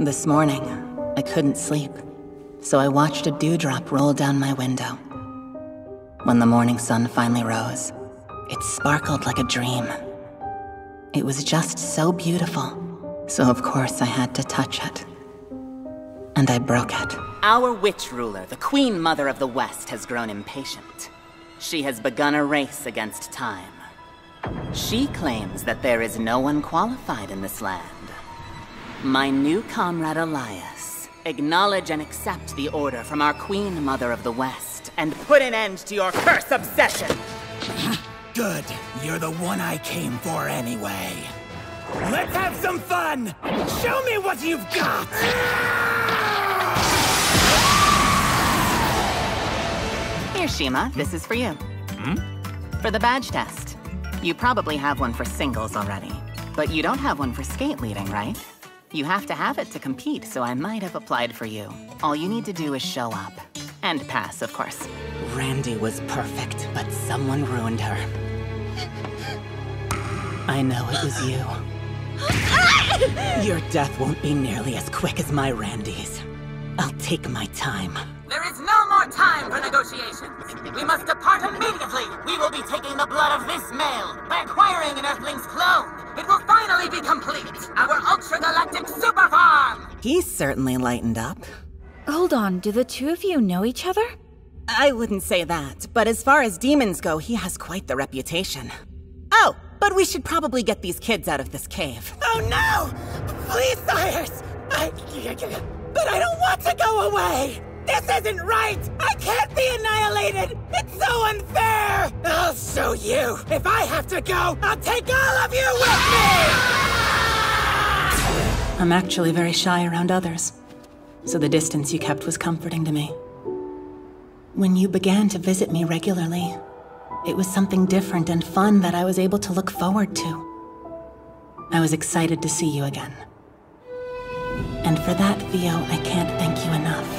This morning, I couldn't sleep, so I watched a dewdrop roll down my window. When the morning sun finally rose, it sparkled like a dream. It was just so beautiful, so of course I had to touch it. And I broke it. Our witch ruler, the Queen Mother of the West, has grown impatient. She has begun a race against time. She claims that there is no one qualified in this land. My new comrade Elias, acknowledge and accept the order from our Queen Mother of the West, and put an end to your curse obsession! Good. You're the one I came for anyway. Let's have some fun! Show me what you've got! Here, Shima, this is for you. Hmm? For the badge test. You probably have one for singles already. But you don't have one for skate leading, right? You have to have it to compete, so I might have applied for you. All you need to do is show up. And pass, of course. Randy was perfect, but someone ruined her. I know it was you. Your death won't be nearly as quick as my Randy's. I'll take my time. There is no more time for negotiations. We must depart immediately. We will be taking the blood of this male by acquiring an Earthling's He's certainly lightened up. Hold on, do the two of you know each other? I wouldn't say that, but as far as demons go, he has quite the reputation. Oh, but we should probably get these kids out of this cave. Oh no! Please, sires! I... But I don't want to go away! This isn't right! I can't be annihilated! It's so unfair! I'll show you! If I have to go, I'll take all of you with me! I'm actually very shy around others, so the distance you kept was comforting to me. When you began to visit me regularly, it was something different and fun that I was able to look forward to. I was excited to see you again. And for that, Theo, I can't thank you enough.